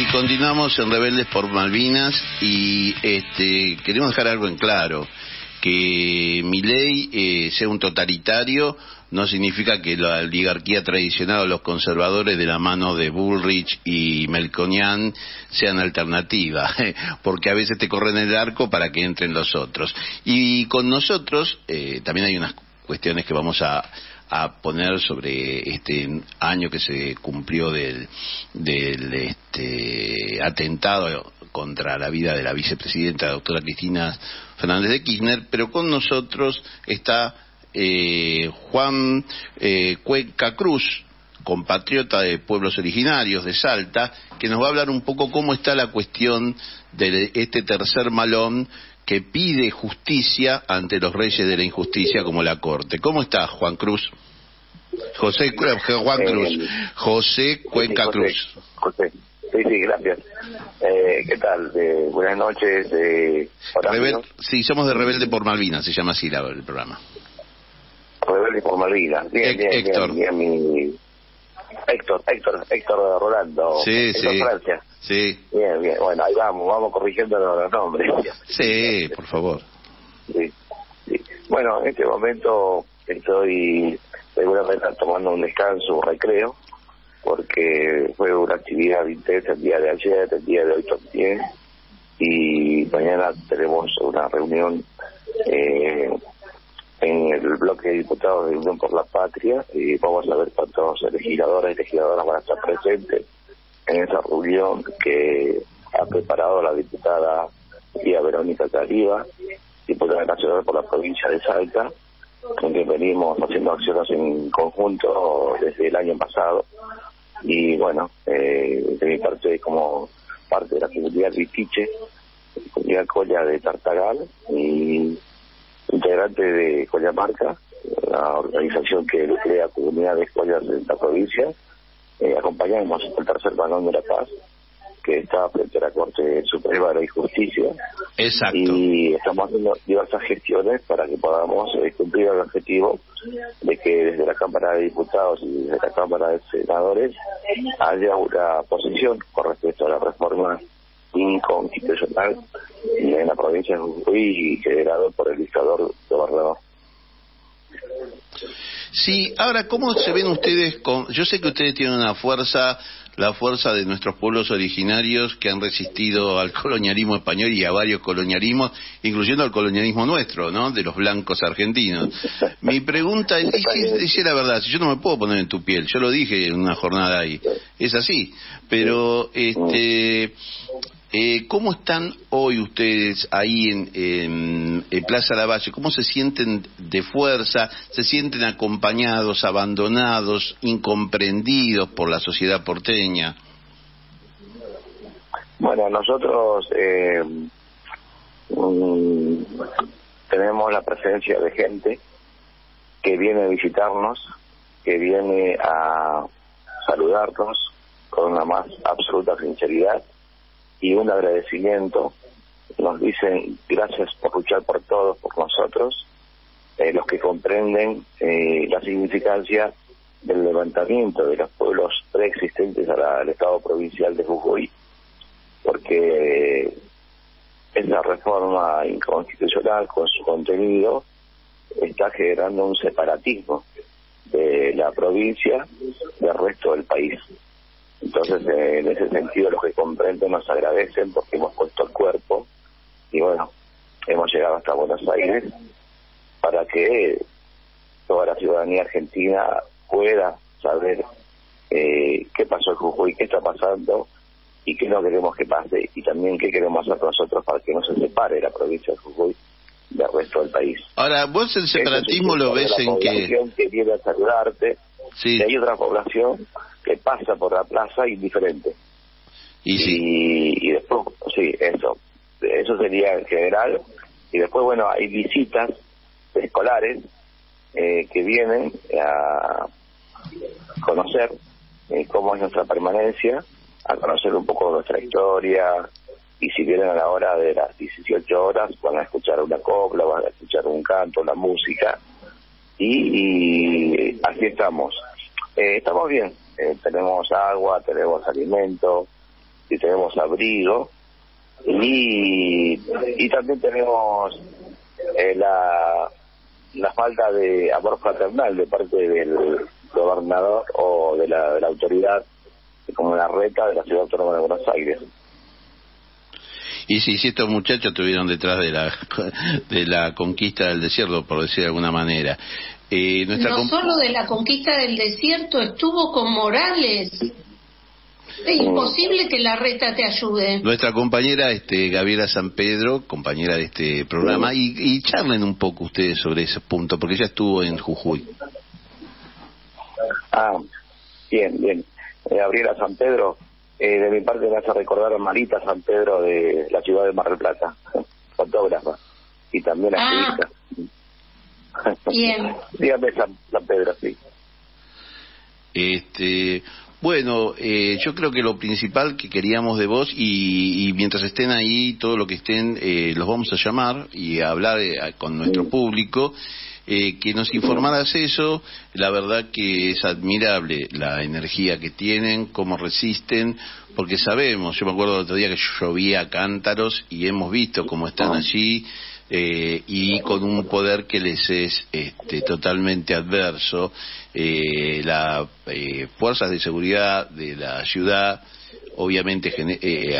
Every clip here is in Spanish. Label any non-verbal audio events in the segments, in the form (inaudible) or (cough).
Y continuamos en Rebeldes por Malvinas y este, queremos dejar algo en claro, que mi ley eh, sea un totalitario no significa que la oligarquía tradicional o los conservadores de la mano de Bullrich y Melconian sean alternativa, (laughs) porque a veces te corren el arco para que entren los otros. Y con nosotros eh, también hay unas cuestiones que vamos a, poner sobre este año que se cumplió del, del este, atentado contra la vida de la vicepresidenta doctora Cristina Fernández de Kirchner, pero con nosotros está eh, Juan eh, Cuenca Cruz, compatriota de pueblos originarios de Salta, que nos va a hablar un poco cómo está la cuestión de este tercer malón que pide justicia ante los reyes de la injusticia como la Corte. ¿Cómo está, Juan Cruz? José Juan Cruz. Eh, José Cuenca Cruz. José. Sí, sí, gracias. Eh, ¿Qué tal? buenas noches. sí, somos de Rebelde por Malvinas, se llama así el programa. Rebelde por Malvinas. Bien, bien, Héctor. bien, mi... Héctor, Héctor, Héctor Rolando. Sí, Héctor sí. Francia. Sí. Bien, bien. Bueno, ahí vamos, vamos corrigiendo los nombres. Sí, por favor. Sí, sí. Bueno, en este momento estoy seguramente tomando un descanso, un recreo, porque fue una actividad intensa el día de ayer, el día de hoy también, y mañana tenemos una reunión eh, en el bloque de diputados de Unión por la Patria y vamos a ver cuántos legisladores y legisladoras van a estar presentes en esa reunión que ha preparado la diputada Tía Verónica Cariba, diputada nacional por la provincia de Salta, quien venimos haciendo acciones en conjunto desde el año pasado. Y bueno, eh, de mi parte, como parte de la comunidad Vitiche, comunidad Colla de Tartagal, y integrante de Collamarca, la organización que crea comunidades collas de la provincia. Eh, acompañamos el tercer balón de la paz, que está frente a la Corte Suprema de la Justicia. Exacto. Y estamos haciendo diversas gestiones para que podamos eh, cumplir el objetivo de que desde la Cámara de Diputados y desde la Cámara de Senadores haya una posición con respecto a la reforma inconstitucional en la provincia de Jujuy y generado por el dictador gobernador. Sí, ahora, ¿cómo se ven ustedes con...? Yo sé que ustedes tienen una fuerza, la fuerza de nuestros pueblos originarios que han resistido al colonialismo español y a varios colonialismos, incluyendo al colonialismo nuestro, ¿no?, de los blancos argentinos. Mi pregunta es, si, la verdad, si yo no me puedo poner en tu piel, yo lo dije en una jornada ahí, es así, pero este eh, ¿Cómo están hoy ustedes ahí en, en, Plaza Lavalle? ¿Cómo se sienten de fuerza? ¿Se sienten acompañados, abandonados, incomprendidos por la sociedad porteña? Bueno, nosotros eh, tenemos la presencia de gente que viene a visitarnos, que viene a saludarnos con la más absoluta sinceridad y un agradecimiento. Nos dicen gracias por luchar por todos, por nosotros, eh, los que comprenden eh, la significancia del levantamiento de los pueblos preexistentes al Estado provincial de Jujuy, porque esa reforma inconstitucional con su contenido está generando un separatismo de la provincia del resto del país. Entonces, eh, en ese sentido, los que comprenden nos agradecen porque hemos puesto el cuerpo y bueno, hemos llegado hasta Buenos Aires para que toda la ciudadanía argentina pueda saber eh, qué pasó en Jujuy, qué está pasando y qué no queremos que pase y también qué queremos hacer nosotros para que no se separe la provincia de Jujuy del resto del país. Ahora, vos el separatismo lo ves en que... que viene a saludarte, sí. y hay otra población que pasa por la plaza indiferente. Y, sí. y, después, sí, eso. Eso sería en general. Y después, bueno, hay visitas escolares eh, que vienen a conocer eh, cómo es nuestra permanencia, a conocer un poco nuestra historia. Y si vienen a la hora de las 18 horas, van a escuchar una copla, van a escuchar un canto, la música. Y, y así estamos. Eh, estamos bien, eh, tenemos agua, tenemos alimento, y tenemos abrigo y, y también tenemos eh, la, la falta de amor fraternal de parte del gobernador o de la autoridad como la reta de la ciudad autónoma de Buenos Aires. Y si, si estos muchachos estuvieron detrás de la, (laughs) de la conquista del desierto, por decir de alguna manera. Eh, nuestra no solo de la conquista del desierto, estuvo con Morales. Es imposible que la reta te ayude. Nuestra compañera este, Gabriela San Pedro, compañera de este programa, y, y charlen un poco ustedes sobre ese punto, porque ella estuvo en Jujuy. Ah, bien, bien. Eh, Gabriela San Pedro, eh, de mi parte me hace recordar a Marita San Pedro de la ciudad de Mar del Plata, fotógrafa, y también ah. activista. Bien. (laughs) Dígame San, San Pedro, sí. Este, bueno, eh, yo creo que lo principal que queríamos de vos, y, mientras estén ahí, todo lo que estén, eh, los vamos a llamar y a hablar eh, con nuestro público, que nos informaras eso. La verdad que es admirable la energía que tienen, cómo resisten, porque sabemos, yo me acuerdo el otro día que llovía cántaros y hemos visto cómo están allí eh, y con un poder que les es este, totalmente adverso. Eh, las eh, fuerzas de seguridad de la ciudad obviamente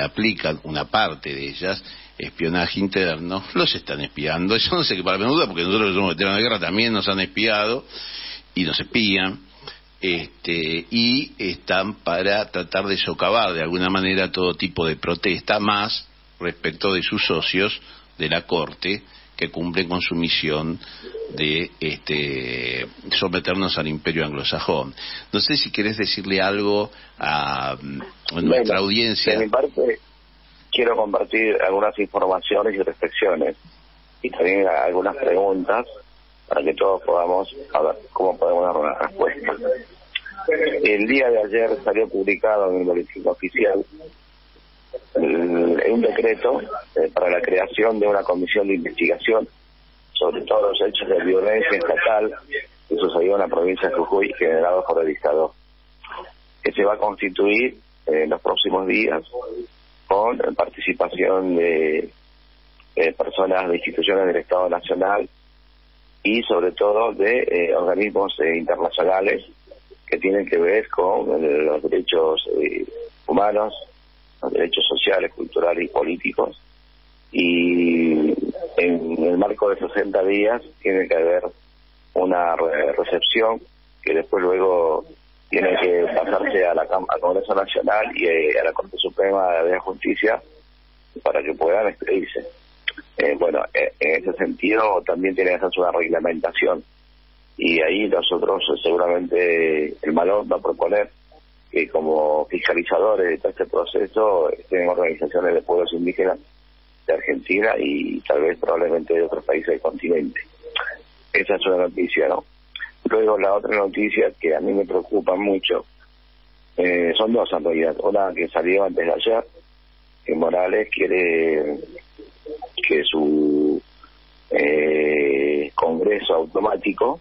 aplican una parte de ellas espionaje interno, los están espiando, eso no sé qué para menuda, porque nosotros que somos veteranos de guerra también nos han espiado y nos espían, este, y están para tratar de socavar de alguna manera todo tipo de protesta, más respecto de sus socios de la Corte que cumplen con su misión de este, someternos al imperio anglosajón. No sé si querés decirle algo a, nuestra audiencia. De mi parte, quiero compartir algunas informaciones y reflexiones y también algunas preguntas para que todos podamos a ver cómo podemos dar una respuesta. El día de ayer salió publicado en el boletín oficial un decreto eh, para la creación de una comisión de investigación sobre todos los hechos de violencia estatal que sucedió en la provincia de Jujuy generados por el dictador, que se va a constituir en los próximos días con participación de personas de instituciones del Estado Nacional y sobre todo de eh, organismos eh, internacionales que tienen que ver con los derechos humanos, los derechos sociales, culturales y políticos. Y en el marco de 60 días tiene que haber una recepción que después luego tiene que pasarse a la al Congreso Nacional y eh, a la Corte Suprema de Justicia para que puedan expedirse. Eh, bueno, eh, en ese sentido también tiene que hacerse una reglamentación y ahí nosotros seguramente el valor va a proponer que como fiscalizadores de todo este proceso estén organizaciones de pueblos indígenas de Argentina y tal vez probablemente de otros países del continente. Esa es una noticia, ¿no? Luego la otra noticia que a mí me preocupa mucho eh, son dos en. Una que salió antes de ayer, que Morales quiere que su eh, Congreso automático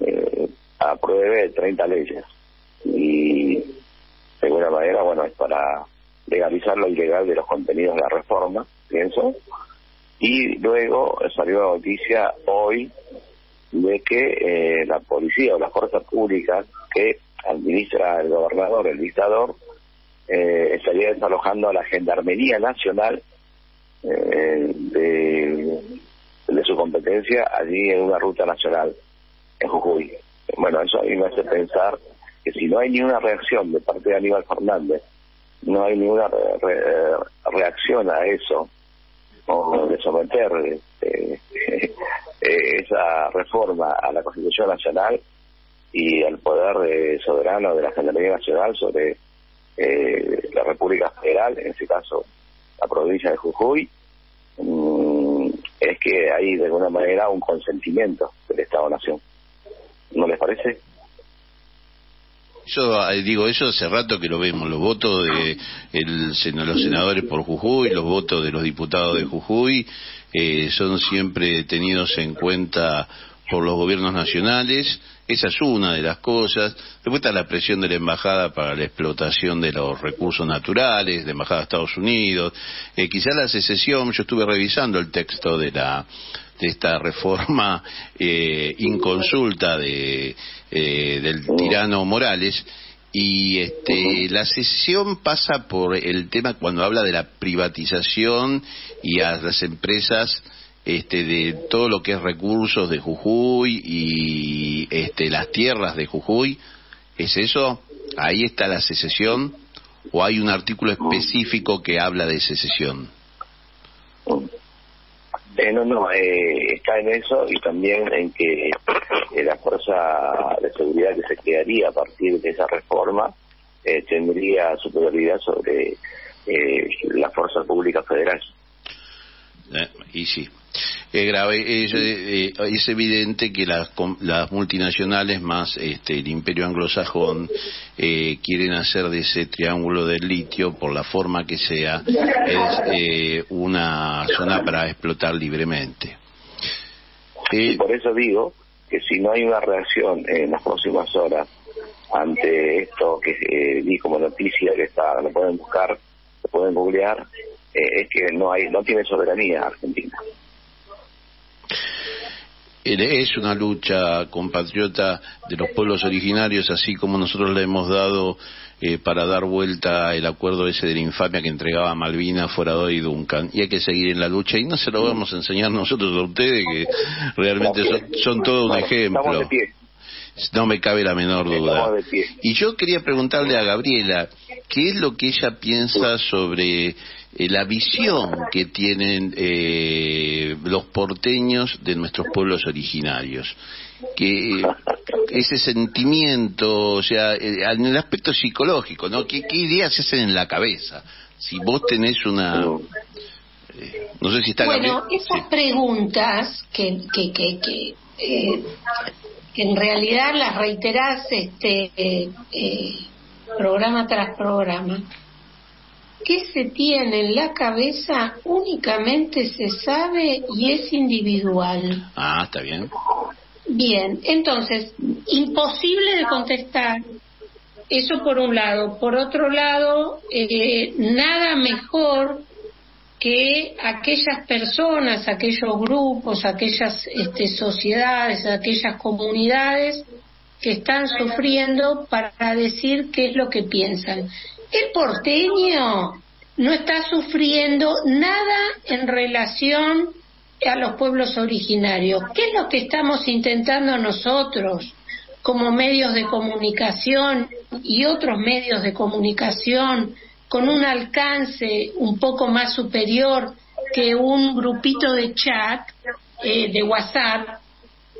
eh, apruebe 30 leyes y de alguna manera, bueno, es para legalizar lo ilegal de los contenidos de la reforma, pienso. Y luego salió la noticia hoy de que eh, la policía o las fuerzas públicas que administra el gobernador, el dictador, eh, estaría desalojando a la Gendarmería Nacional eh, de, su competencia allí en una ruta nacional en Jujuy. Bueno, eso a mí me hace pensar que si no hay ninguna reacción de parte de Aníbal Fernández, no hay ninguna reacción a eso, o de someter este, (laughs) esa reforma a la Constitución Nacional y al poder eh, soberano de la Gendarmería Nacional sobre eh, la República Federal, en este caso la provincia de Jujuy, mm, es que hay de alguna manera un consentimiento del Estado-Nación. ¿No les parece? Yo digo eso hace rato que lo vemos, los votos de el, los senadores por Jujuy, los votos de los diputados de Jujuy eh, son siempre tenidos en cuenta por los gobiernos nacionales, esa es una de las cosas. Después está la presión de la embajada para la explotación de los recursos naturales, de embajada de Estados Unidos. Eh, quizá la secesión, yo estuve revisando el texto de la de esta reforma eh, inconsulta de, eh, del tirano Morales y este, la secesión pasa por el tema cuando habla de la privatización y a las empresas este, de todo lo que es recursos de Jujuy y este, las tierras de Jujuy. ¿Es eso? ¿Ahí está la secesión? ¿O hay un artículo específico que habla de secesión? Eh, no, no, eh, está en eso y también en que eh, la fuerza de seguridad que se crearía a partir de esa reforma eh, tendría superioridad sobre la fuerza pública federal. Y sí, es grave. Es, eh, es evidente que las, las, multinacionales más este, el imperio anglosajón eh, quieren hacer de ese triángulo del litio, por la forma que sea, es eh, una zona para explotar libremente. Y por eso digo que si no hay una reacción en las próximas horas ante esto que vi como noticia que está, lo pueden buscar, lo pueden googlear, es que no hay, no tiene soberanía Argentina es una lucha compatriota de los pueblos originarios, así como nosotros le hemos dado eh, para dar vuelta el acuerdo ese de la infamia que entregaba Malvinas, Forador y Duncan. Y hay que seguir en la lucha y no se lo vamos a enseñar nosotros a ustedes, que realmente son, todo un ejemplo. No me cabe la menor duda. Y yo quería preguntarle a Gabriela, ¿qué es lo que ella piensa sobre eh, la visión que tienen eh, los porteños de nuestros pueblos originarios. Que eh, ese sentimiento, o sea, en el aspecto psicológico, ¿no? ¿Qué, ideas se hacen en la cabeza? Si vos tenés una. no sé si está Bueno, esas preguntas que, que, que, que, que, en realidad las reiterás este, programa tras programa qué se tiene en la cabeza únicamente se sabe y es individual. Ah, está bien. Bien, entonces, imposible de contestar. Eso por un lado. Por otro lado, eh, nada mejor que aquellas personas, aquellos grupos, aquellas este, sociedades, aquellas comunidades que están sufriendo para decir qué es lo que piensan. El porteño no está sufriendo nada en relación a los pueblos originarios. ¿Qué es lo que estamos intentando nosotros como medios de comunicación y otros medios de comunicación con un alcance un poco más superior que un grupito de chat, eh, de WhatsApp?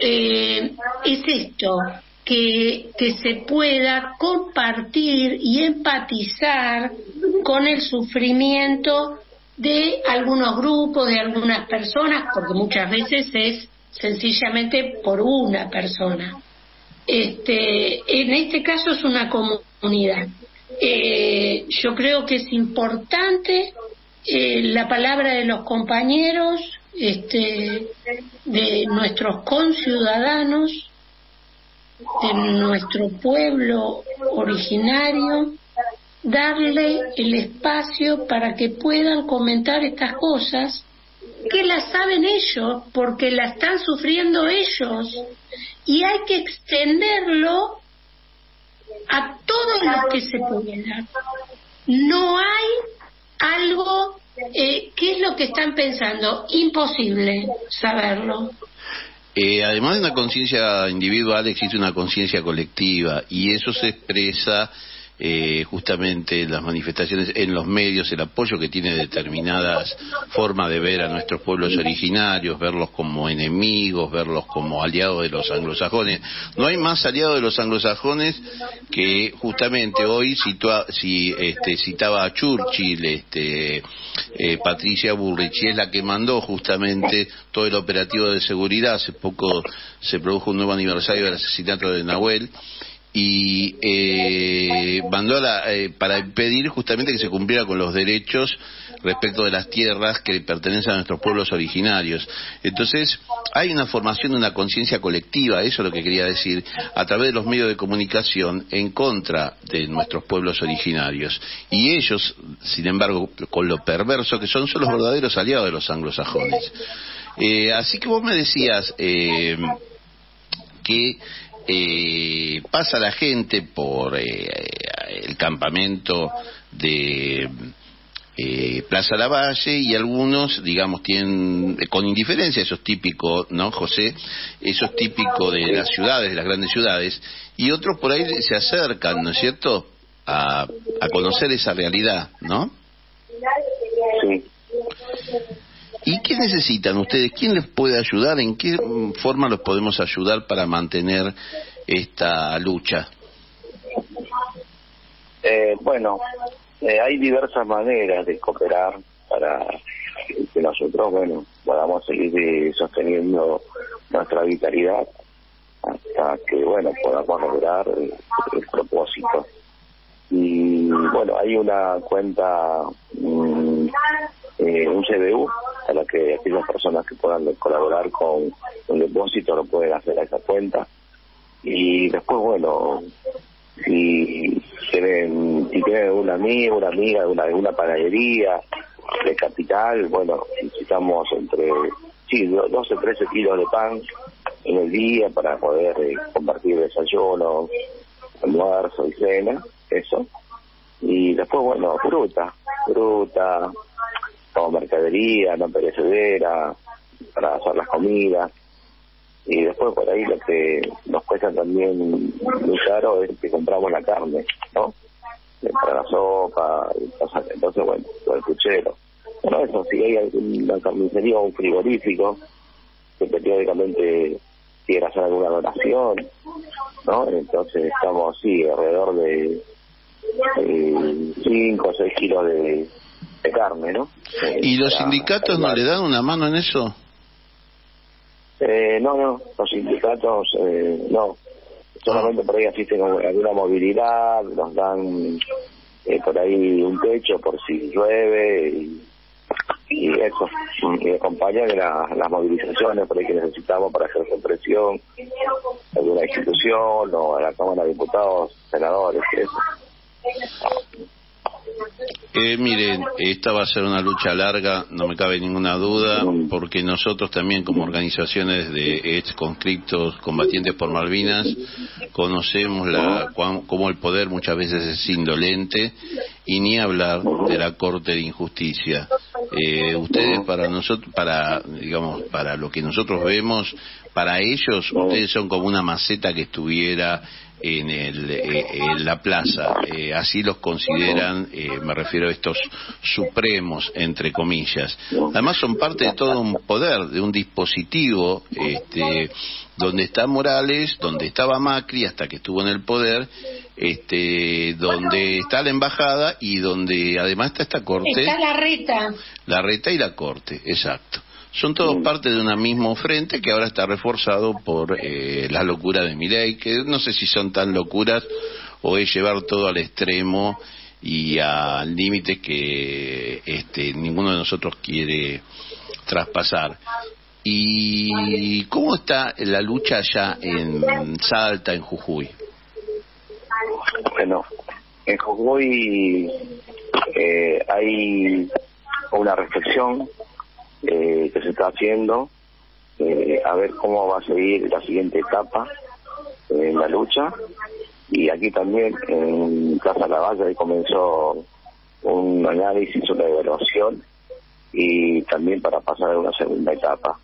Eh, es esto, que, que se pueda compartir y empatizar con el sufrimiento de algunos grupos, de algunas personas, porque muchas veces es sencillamente por una persona. Este, en este caso es una comunidad. Eh, yo creo que es importante eh, la palabra de los compañeros, este, de nuestros conciudadanos, de nuestro pueblo originario, darle el espacio para que puedan comentar estas cosas que las saben ellos porque la están sufriendo ellos y hay que extenderlo a todos los que se pueda. No hay algo, eh, ¿qué es lo que están pensando? Imposible saberlo. Eh, además de una conciencia individual, existe una conciencia colectiva y eso se expresa eh, justamente las manifestaciones en los medios, el apoyo que tiene determinadas formas de ver a nuestros pueblos originarios, verlos como enemigos, verlos como aliados de los anglosajones. No hay más aliados de los anglosajones que justamente hoy si este, citaba a Churchill, este, eh, Patricia Bullrich, y es la que mandó justamente todo el operativo de seguridad. Hace poco se produjo un nuevo aniversario del asesinato de Nahuel y eh, mandó eh, para impedir justamente que se cumpliera con los derechos respecto de las tierras que pertenecen a nuestros pueblos originarios. Entonces, hay una formación de una conciencia colectiva, eso es lo que quería decir, a través de los medios de comunicación en contra de nuestros pueblos originarios. Y ellos, sin embargo, con lo perverso que son, son los verdaderos aliados de los anglosajones. Eh, así que vos me decías que eh, pasa la gente por eh, el campamento de eh, Plaza Lavalle y algunos, digamos, tienen con indiferencia, eso es típico, ¿no, José? Eso es típico de las ciudades, de las grandes ciudades, y otros por ahí se acercan, ¿no es cierto?, a, a conocer esa realidad, ¿no? Sí. ¿Y qué necesitan ustedes? ¿Quién les puede ayudar? ¿En qué forma los podemos ayudar para mantener esta lucha? Eh, bueno, eh, hay diversas maneras de cooperar para que nosotros, bueno, podamos seguir eh, sosteniendo nuestra vitalidad hasta que, bueno, podamos lograr el, propósito. Y bueno, hay una cuenta, mm, un CBU, a la que aquellas personas que puedan colaborar con un depósito lo pueden hacer a esa cuenta. Y después, bueno, si tienen, si tienen un amigo, una amiga de una, una panadería de capital, bueno, necesitamos entre, sí, 12, 13 kilos de pan en el día para poder eh, compartir desayuno, almuerzo y cena, eso. Y después, bueno, fruta, fruta, mercadería no perecedera, para hacer las comidas. Y después por ahí lo que nos cuesta también muy caro es que compramos la carne, ¿no? Para la sopa, entonces bueno, todo el puchero. Bueno, eso, si hay una carnicería o un frigorífico que periódicamente quiera hacer alguna donación, ¿no? Entonces estamos, sí, alrededor de 5 o 6 kilos de, de carne, ¿no? ¿Y los sindicatos no le dan una mano en eso? Eh, no, no, los sindicatos eh, no. Solamente por ahí asisten a alguna movilidad, nos dan eh, por ahí un techo por si llueve y, y eso, y acompañan las movilizaciones por ahí que necesitamos para hacer presión, alguna institución o a la Cámara de Diputados, senadores, eso. Eh, miren, esta va a ser una lucha larga, no me cabe ninguna duda, porque nosotros también como organizaciones de ex conscriptos combatientes por Malvinas conocemos la, cómo el poder muchas veces es indolente y ni hablar de la Corte de Injusticia. Eh, ustedes para nosotros, para digamos, para lo que nosotros vemos, para ellos ustedes son como una maceta que estuviera en, el, eh, en la plaza. Eh, así los consideran, eh, me refiero a estos supremos, entre comillas. Además son parte de todo un poder, de un dispositivo este, donde está Morales, donde estaba Macri hasta que estuvo en el poder, este, donde está la embajada y donde además está esta corte. Está la reta. La reta y la corte, exacto son todos parte de un mismo frente que ahora está reforzado por eh, la locura de Milei, que no sé si son tan locuras o es llevar todo al extremo y al límite que este, ninguno de nosotros quiere traspasar. ¿Y cómo está la lucha allá en Salta, en Jujuy? Bueno, en Jujuy eh, hay una reflexión eh, que se está haciendo, eh, a ver cómo va a seguir la siguiente etapa en la lucha. Y aquí también en Plaza Lavalle comenzó un análisis, una evaluación y también para pasar a una segunda etapa.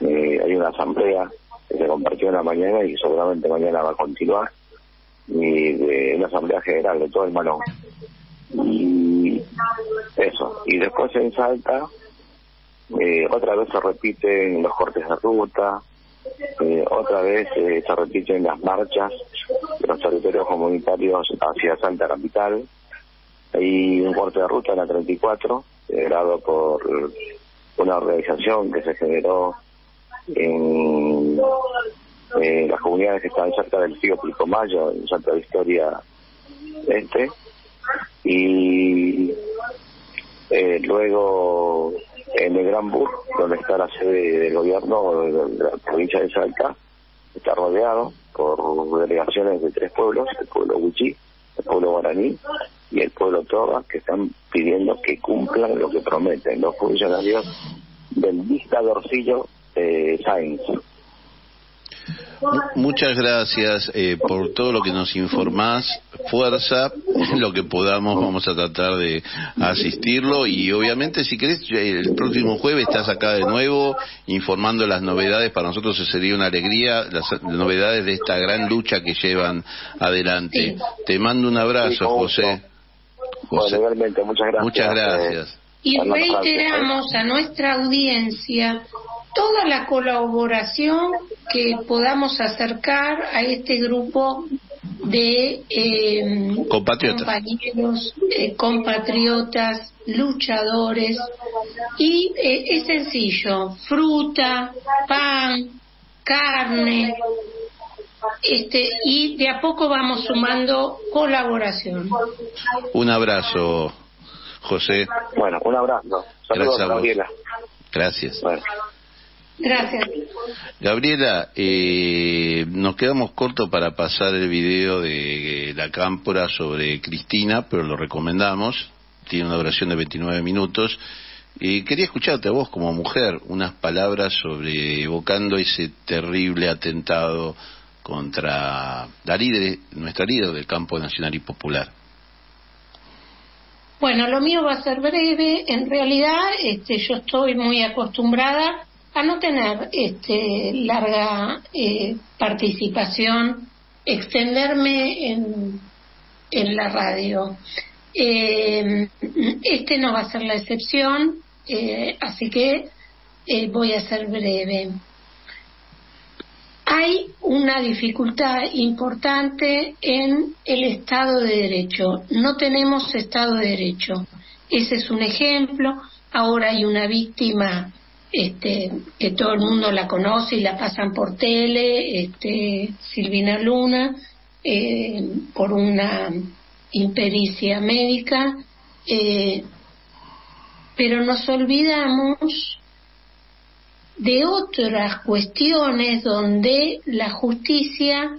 Eh, hay una asamblea que se compartió en la mañana y seguramente mañana va a continuar y de una asamblea general de todo el malón y eso y después en Salta eh, otra vez se repiten los cortes de ruta, eh, otra vez eh, se repiten las marchas de los territorios comunitarios hacia Santa Capital. Hay un corte de ruta en la 34, generado por una organización que se generó en, eh, las comunidades que están cerca del río Pilcomayo, en Santa Victoria Este, y eh, luego en el Gran Bur, donde está la sede del gobierno de la provincia de Salta, está rodeado por delegaciones de tres pueblos, el pueblo Huichí, el pueblo Guaraní y el pueblo Toba, que están pidiendo que cumplan lo que prometen los funcionarios del dictadorcillo eh, Sainz. Muchas gracias eh, por todo lo que nos informás. Fuerza, (laughs) lo que podamos, vamos a tratar de asistirlo. Y obviamente, si querés, el próximo jueves estás acá de nuevo informando las novedades. Para nosotros sería una alegría, las novedades de esta gran lucha que llevan adelante. Te mando un abrazo, José. José. muchas gracias. Muchas gracias. Y reiteramos a nuestra audiencia toda la colaboración que podamos acercar a este grupo de eh, compañeros, eh, compatriotas, luchadores. Y eh, es sencillo, fruta, pan, carne, este, y de a poco vamos sumando colaboración. Un abrazo, José. Bueno, un abrazo. Saludos, Gracias Gabriela. Gracias. Gracias. Gabriela, eh, nos quedamos cortos para pasar el video de la cámpora sobre Cristina, pero lo recomendamos. Tiene una duración de 29 minutos. y quería escucharte a vos como mujer unas palabras sobre evocando ese terrible atentado contra la líder, nuestra líder del campo nacional y popular. Bueno, lo mío va a ser breve. En realidad, este, yo estoy muy acostumbrada a no tener este, larga eh, participación, extenderme en, en la radio. Eh, este no va a ser la excepción, eh, así que voy a ser breve. Hay una dificultad importante en el Estado de Derecho. No tenemos Estado de Derecho. Ese es un ejemplo. Ahora hay una víctima este, que todo el mundo la conoce y la pasan por tele, este, Silvina Luna, eh, por una impericia médica, eh, pero nos olvidamos de otras cuestiones donde la justicia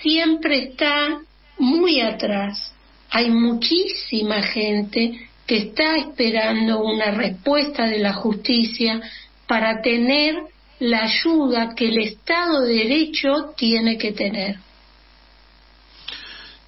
siempre está muy atrás. Hay muchísima gente que está esperando una respuesta de la justicia para tener la ayuda que el Estado de Derecho tiene que tener.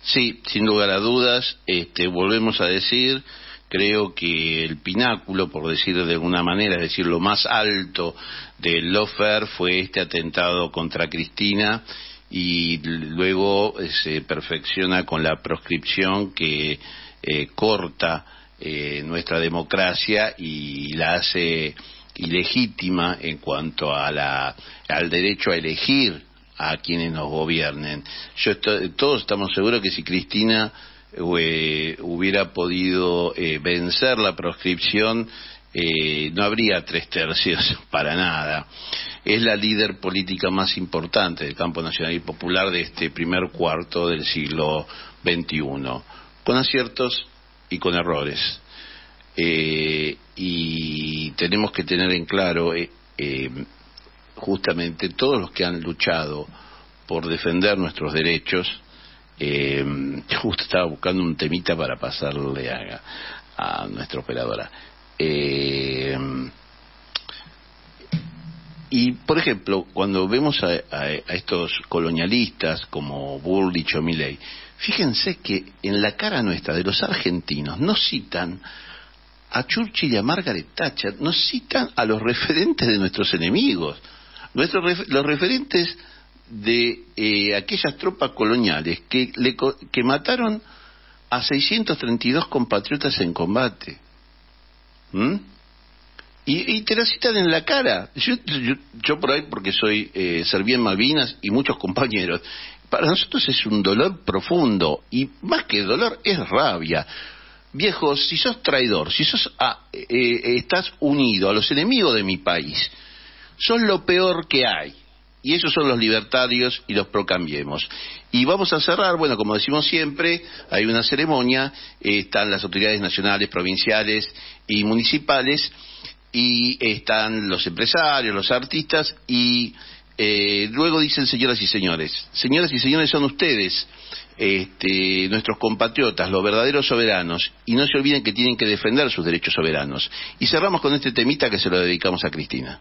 Sí, sin lugar a dudas, este, volvemos a decir, creo que el pináculo, por decir de alguna manera, es decir, lo más alto del lofer fue este atentado contra Cristina y luego eh, se perfecciona con la proscripción que eh, corta eh, nuestra democracia y la hace ilegítima en cuanto a la, al derecho a elegir a quienes nos gobiernen. Yo todos estamos seguros que si Cristina eh, hubiera podido eh, vencer la proscripción, no habría tres tercios (laughs) para nada. Es la líder política más importante del campo nacional y popular de este primer cuarto del siglo XXI, con aciertos y con errores. Eh, y tenemos que tener en claro eh, eh, justamente todos los que han luchado por defender nuestros derechos. justo estaba buscando un temita para pasarle a, a nuestra operadora. y, por ejemplo, cuando vemos a, a, estos colonialistas como Bullrich o Milley, Fíjense que en la cara nuestra de los argentinos no citan a Churchill y a Margaret Thatcher, nos citan a los referentes de nuestros enemigos, nuestros los referentes de eh, aquellas tropas coloniales que, le, que mataron a 632 compatriotas en combate. ¿Mm? Y, te la citan en la cara. Yo, yo, por ahí, porque soy eh, en Malvinas y muchos (laughs) compañeros, para nosotros es un dolor profundo y más que dolor es rabia. Viejo, si sos traidor, si sos ah, eh, eh, estás unido a los enemigos de mi país, sos lo peor que hay. y esos son los libertarios y los procambiemos. Y vamos a cerrar, bueno, como decimos siempre, hay una ceremonia, están las autoridades nacionales, provinciales y municipales, y están los empresarios, los artistas, y eh, luego dicen señoras y señores, señoras y señores son ustedes, este, nuestros compatriotas, los verdaderos soberanos, y no se olviden que tienen que defender sus derechos soberanos. Y cerramos con este temita que se lo dedicamos a Cristina.